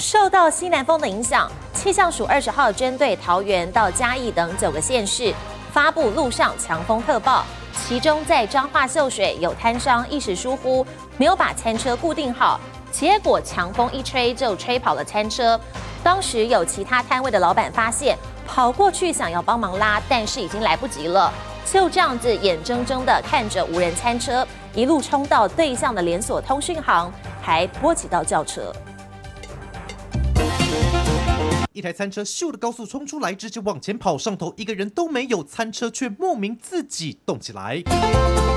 受到西南风的影响，气象署二十号针对桃园到嘉义等九个县市发布路上强风特报，其中在彰化秀水有摊商一时疏忽，没有把餐车固定好，结果强风一吹就吹跑了餐车。当时有其他摊位的老板发现，跑过去想要帮忙拉，但是已经来不及了，就这样子眼睁睁的看着无人餐车一路冲到对向的连锁通讯行，还波及到轿车。一台餐车咻的高速冲出来，直接往前跑，上头一个人都没有，餐车却莫名自己动起来。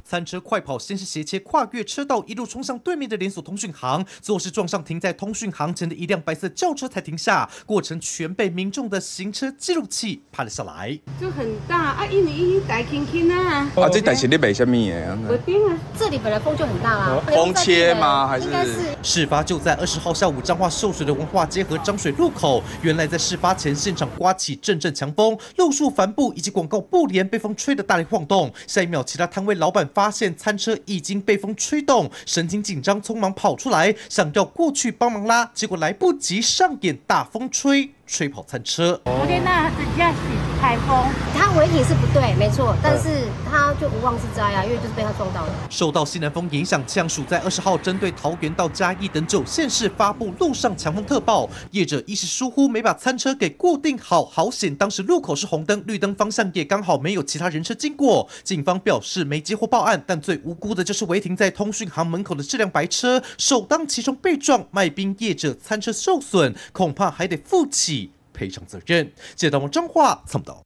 餐车快跑，先是斜切跨越车道，一路冲向对面的连锁通讯行，最后是撞上停在通讯行前的一辆白色轿车才停下，过程全被民众的行车记录器拍了下来。就很大啊，因为伊大轻轻啊。啊，这台是你卖什么的？我冰啊，这里本来风就很大啦。风切吗？还是？应该是。事发就在二十号下午，彰化秀水的文化街和彰水路口，原来。在事发前，现场刮起阵阵强风，露树帆布以及广告布帘被风吹得大力晃动。下一秒，其他摊位老板发现餐车已经被风吹动，神情紧张，匆忙跑出来，想要过去帮忙拉，结果来不及，上演大风吹。吹跑餐车。昨天那只叫台风，他违停是不对，没错，但是他就无妄之灾啊，因为就是被他撞到了。受到西南风影响，气象署在二十号针对桃园到嘉义等九县市发布路上强风特报，业者一时疏忽没把餐车给固定好，好险当时路口是红灯，绿灯方向也刚好没有其他人车经过。警方表示没接获报案，但最无辜的就是违停在通讯行门口的这辆白车，首当其冲被撞，卖冰业者餐车受损，恐怕还得负起。赔偿责任。接到我彰化参不到。